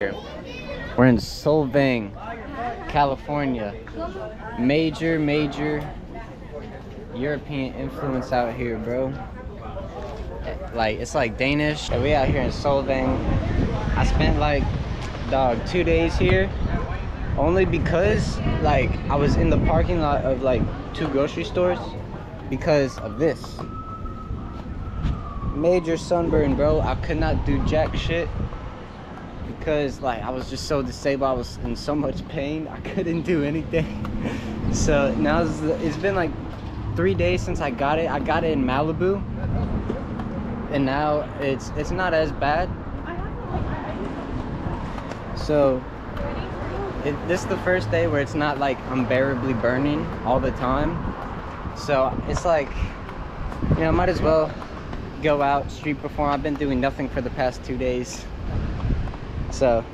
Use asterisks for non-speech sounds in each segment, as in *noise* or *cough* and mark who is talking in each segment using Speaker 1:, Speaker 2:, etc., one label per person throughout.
Speaker 1: We're in Solvang, California. Major, major European influence out here, bro. Like, it's like Danish. And we out here in Solvang. I spent like, dog, two days here. Only because, like, I was in the parking lot of like two grocery stores because of this. Major sunburn, bro. I could not do jack shit because like I was just so disabled. I was in so much pain. I *laughs* couldn't do anything. *laughs* so now it's, it's been like three days since I got it. I got it in Malibu, and now it's it's not as bad. So it, this is the first day where it's not like unbearably burning all the time. So it's like you know, might as well go out street perform. I've been doing nothing for the past two days. So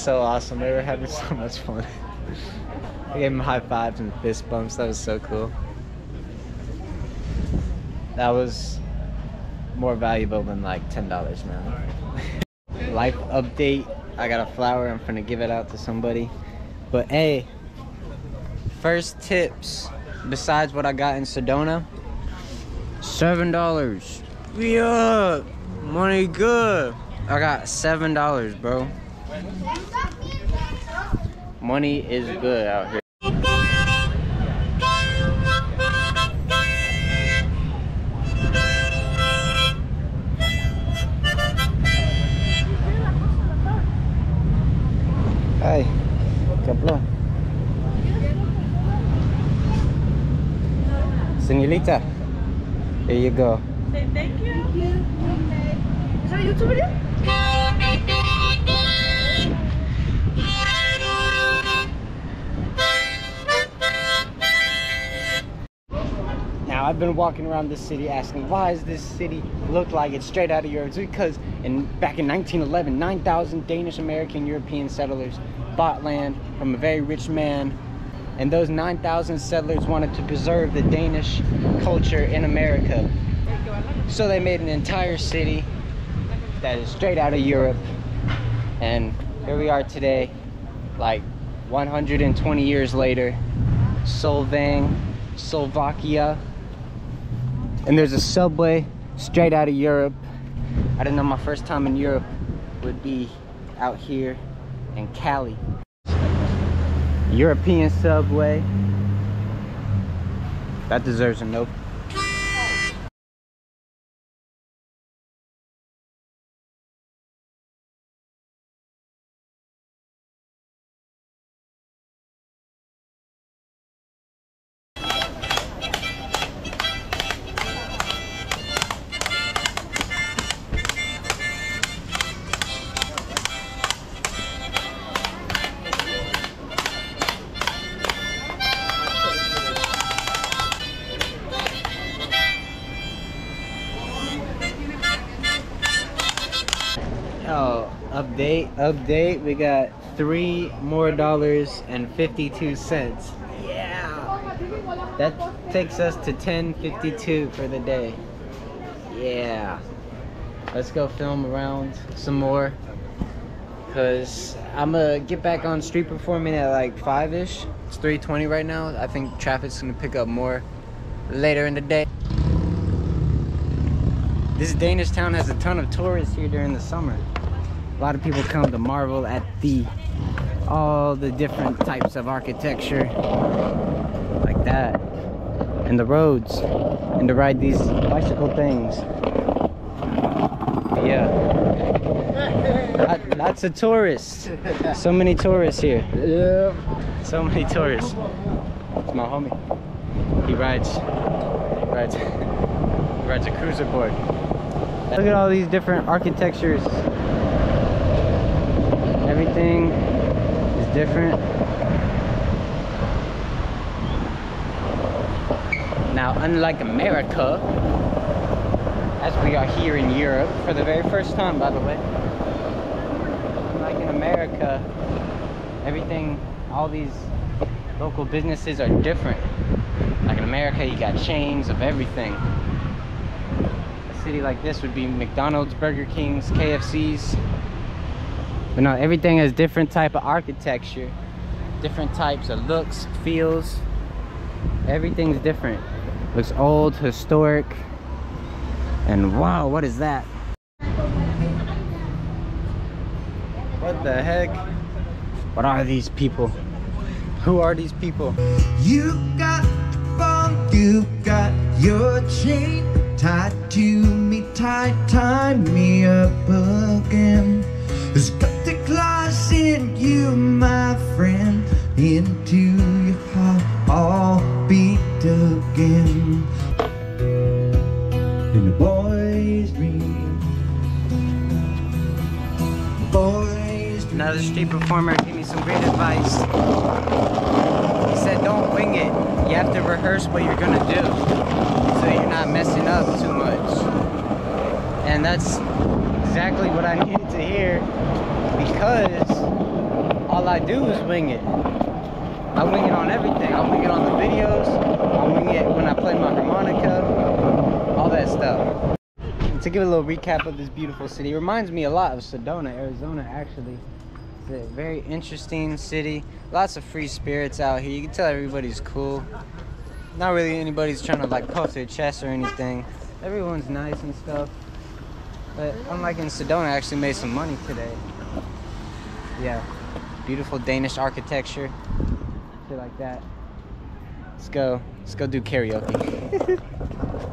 Speaker 1: so awesome. They were having *laughs* so much fun. I gave them high fives and fist bumps. That was so cool. That was more valuable than like $10, man. *laughs* Life update. I got a flower. I'm gonna give it out to somebody. But hey, first tips besides what I got in Sedona, seven dollars. Yeah, money good. I got seven dollars, bro. Money is good out here. Hi, Kaplo. Senorita, here you go.
Speaker 2: Say thank you. Is that a YouTube
Speaker 1: Now I've been walking around this city asking why does this city look like it's straight out of Europe? It's because in back in 1911, 9,000 Danish American European settlers bought land from a very rich man, and those 9,000 settlers wanted to preserve the Danish culture in America. So they made an entire city that is straight out of Europe, and here we are today, like 120 years later, Solvang, Slovakia, and there's a subway straight out of Europe. I didn't know my first time in Europe would be out here in Cali. European subway. That deserves a note. Update, update. We got three more dollars and 52 cents. Yeah. That takes us to 10.52 for the day. Yeah. Let's go film around some more. Cause I'm gonna get back on street performing at like 5-ish. It's 3.20 right now. I think traffic's gonna pick up more later in the day. This Danish town has a ton of tourists here during the summer. A lot of people come to marvel at the all the different types of architecture like that and the roads and to ride these bicycle things. Yeah. Lot- Lots of tourists. So many tourists here.
Speaker 3: Yeah.
Speaker 1: So many tourists. It's my homie. He rides, he rides, *laughs* he rides a cruiser board. Look at all these different architectures. Everything is different. Now, unlike America, as we are here in Europe for the very first time, by the way, like in America, everything, all these local businesses are different. Like in America, you got chains of everything. A city like this would be McDonald's, Burger King's, KFC's. But no, everything has different type of architecture, different types of looks, feels. Everything's different. Looks old, historic, and wow, what is that? What the heck? What are these people? Who are these people?
Speaker 3: You got the you got your chain tied to me, tight, tie me up again. There's got the claws in you, my friend, into your heart, all beat again. In a boy's dream, boy's dream.
Speaker 1: Another street performer gave me some great advice. He said, don't wing it. You have to rehearse what you're gonna do so you're not messing up too much. And that's exactly what I *laughs* needed to hear because all I do is wing it. I wing it on everything. I wing it on the videos. I wing it when I play my harmonica. All that stuff. To give a little recap of this beautiful city, it reminds me a lot of Sedona, Arizona, actually. It's a very interesting city. Lots of free spirits out here. You can tell everybody's cool. Not really anybody's trying to like puff their chest or anything. Everyone's nice and stuff. But unlike in Sedona, I actually made some money today. Yeah, beautiful Danish architecture, shit like that. Let's go. Let's go do karaoke. *laughs*